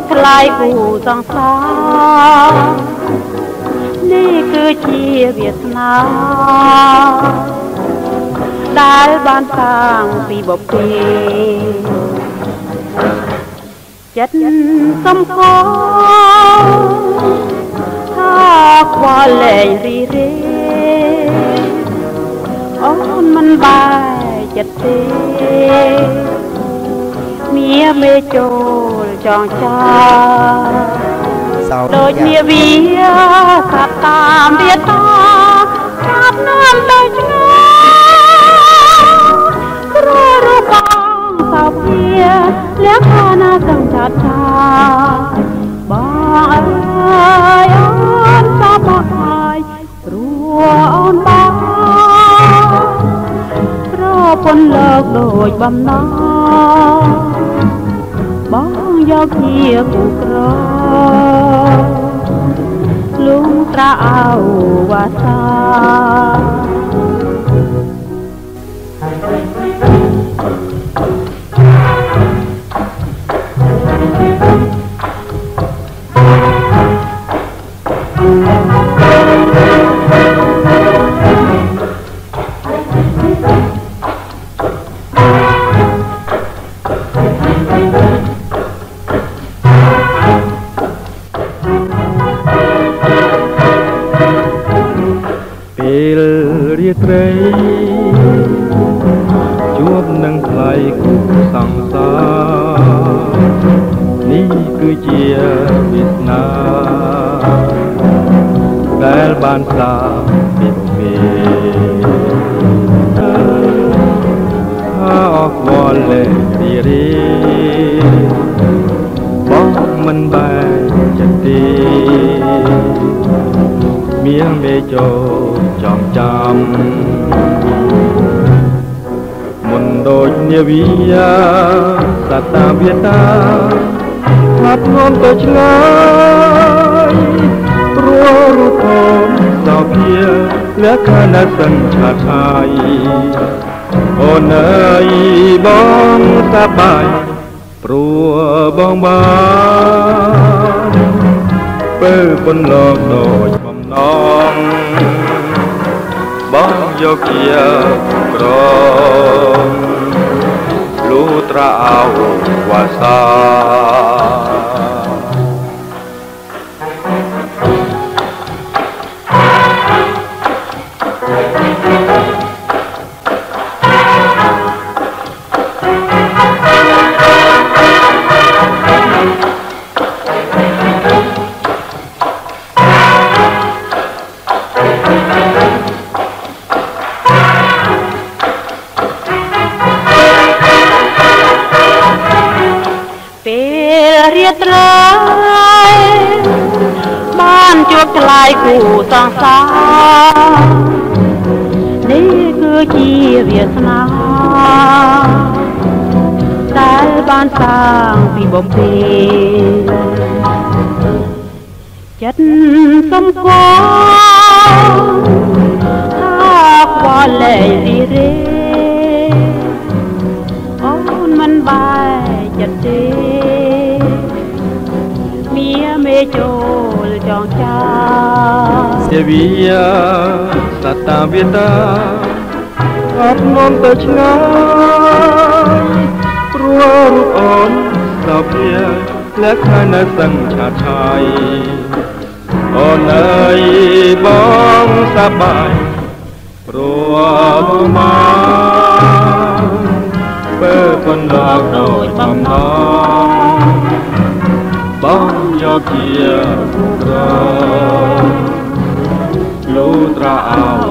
បថ្លៃគូសង្សារនេះគឺជាវាសនាដែលបានសាងពីបពីចិត្តសំខថាខ្វល់លែងរីរេអូនមិនបាយចិត្តទេមៀមេចូល ចងចាដូចនាវាសាប់តាមវាតាចាប់នាមទៅឆ្ងាយព្រោះរូបបងសោភាលះខាណាសង្ចាត់ថាបងអើយអូនសាប់មកហើយព្រោះអូនបងប្រពន្ធលើកដូចបំណងបង យកជាគូក្រលុងត្រាអោវាសា ពេលរាត្រីជួបនឹងថ្លៃគូសង្សារនេះគឺជាវាសនាដែលបានសាពីពីថាអស់វល់លេរីរីបងមិនបែរចិត្តទេមៀងមេចូ លចំចាំមុនដូចនាវីសតាវាតាហាត់ងំទៅឆ្ងាយព្រោះរូបអូនសោភាលះខានសញ្ឆាឆាយអូនអើយបងសប្បាយព្រោះបងបានពើពន្លកដូចបំណង Yogya Bukro Lutra Awu Wasa. រមលូត្រាអោវាសាពេលរាត្រីបានជួបថ្លៃគូសង្សារនេះគឺជាវាសនាដែលបានសាងពីបំពេចិត្តសំគមថាខ្វល់លែងរីរេអូនមិនបាយចិត្តទេមៀមេ ចូលចងចា Sevilla សតាវាតាអត់ងំទៅឆ្ងាយព្រោះរូបអូនសោភាលះខានសង្ឆាឆាយអូនអើយបងសប្បាយព្រោះបងបានពើពន្លកដូចបំណង ជាព្រះលូត្រាអោ